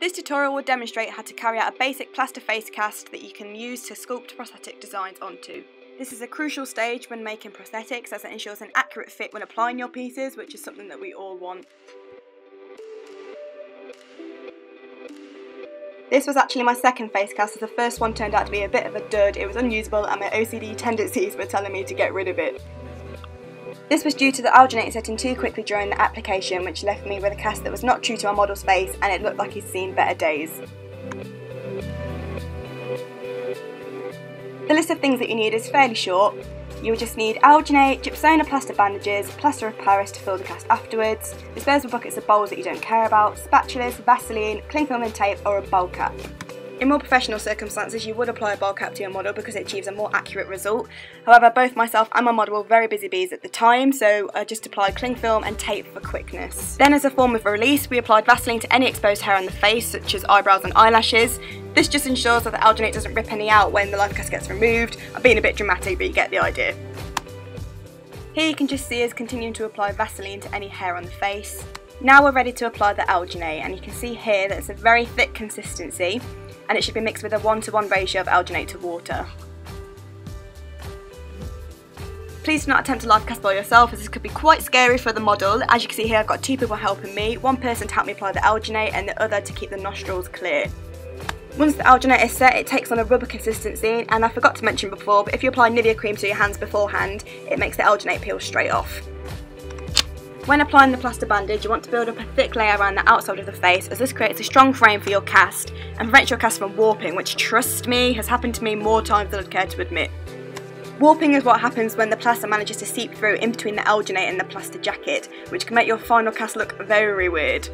This tutorial will demonstrate how to carry out a basic plaster face cast that you can use to sculpt prosthetic designs onto. This is a crucial stage when making prosthetics as it ensures an accurate fit when applying your pieces, which is something that we all want. This was actually my second face cast as the first one turned out to be a bit of a dud, it was unusable and my OCD tendencies were telling me to get rid of it. This was due to the alginate setting too quickly during the application which left me with a cast that was not true to my model's face and it looked like he'd seen better days. The list of things that you need is fairly short. You will just need alginate, gypsona plaster bandages, plaster of Paris to fill the cast afterwards, disposable buckets of bowls that you don't care about, spatulas, Vaseline, cling film and tape or a bald cap. In more professional circumstances, you would apply a bald cap to your model because it achieves a more accurate result. However, both myself and my model were very busy bees at the time, so I just applied cling film and tape for quickness. Then as a form of release, we applied Vaseline to any exposed hair on the face, such as eyebrows and eyelashes. This just ensures that the alginate doesn't rip any out when the life cast gets removed. I'm being a bit dramatic, but you get the idea. Here you can just see us continuing to apply Vaseline to any hair on the face. Now we're ready to apply the alginate and you can see here that it's a very thick consistency and it should be mixed with a 1 to 1 ratio of alginate to water. Please do not attempt to life cast by yourself as this could be quite scary for the model. As you can see here I've got two people helping me, one person to help me apply the alginate and the other to keep the nostrils clear. Once the alginate is set, it takes on a rubber consistency, and I forgot to mention before, but if you apply Nivea cream to your hands beforehand, it makes the alginate peel straight off. When applying the plaster bandage, you want to build up a thick layer around the outside of the face as this creates a strong frame for your cast and prevents your cast from warping, which trust me, has happened to me more times than I'd care to admit. Warping is what happens when the plaster manages to seep through in between the alginate and the plaster jacket, which can make your final cast look very weird.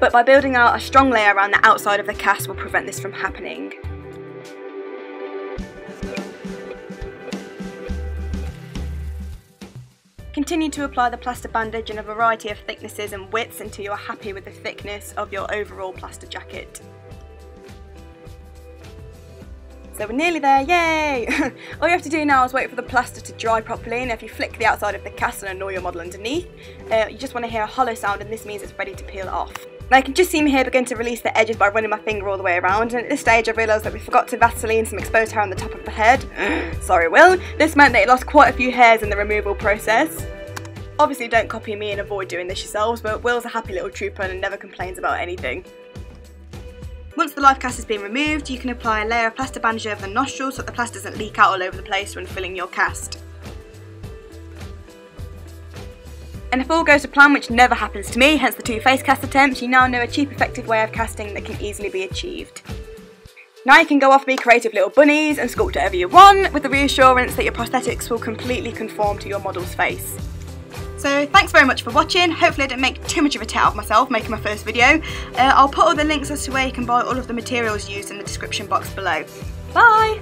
But by building out a strong layer around the outside of the cast will prevent this from happening. Continue to apply the plaster bandage in a variety of thicknesses and widths until you are happy with the thickness of your overall plaster jacket. So we're nearly there, yay! All you have to do now is wait for the plaster to dry properly and if you flick the outside of the cast and annoy your model underneath, uh, you just want to hear a hollow sound and this means it's ready to peel off. Now you can just see me here begin to release the edges by running my finger all the way around and at this stage I realised that we forgot to Vaseline some exposed hair on the top of the head. Sorry Will. This meant that it lost quite a few hairs in the removal process. Obviously don't copy me and avoid doing this yourselves but Will's a happy little trooper and never complains about anything. Once the life cast has been removed, you can apply a layer of plaster bandage over the nostrils so that the plaster doesn't leak out all over the place when filling your cast. And if all goes to plan, which never happens to me, hence the two face cast attempts, you now know a cheap effective way of casting that can easily be achieved. Now you can go off and be creative little bunnies and sculpt whatever you want with the reassurance that your prosthetics will completely conform to your model's face. So thanks very much for watching, hopefully I didn't make too much of a tat of myself making my first video. Uh, I'll put all the links as to where you can buy all of the materials used in the description box below. Bye!